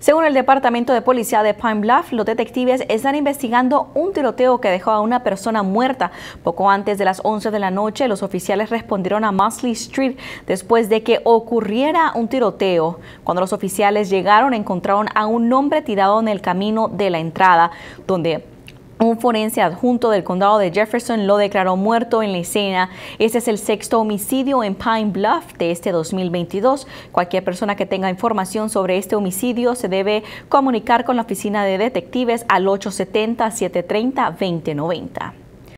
Según el Departamento de Policía de Pine Bluff, los detectives están investigando un tiroteo que dejó a una persona muerta. Poco antes de las 11 de la noche, los oficiales respondieron a Mosley Street después de que ocurriera un tiroteo. Cuando los oficiales llegaron, encontraron a un hombre tirado en el camino de la entrada, donde un forense adjunto del condado de Jefferson lo declaró muerto en la escena. Este es el sexto homicidio en Pine Bluff de este 2022. Cualquier persona que tenga información sobre este homicidio se debe comunicar con la oficina de detectives al 870-730-2090.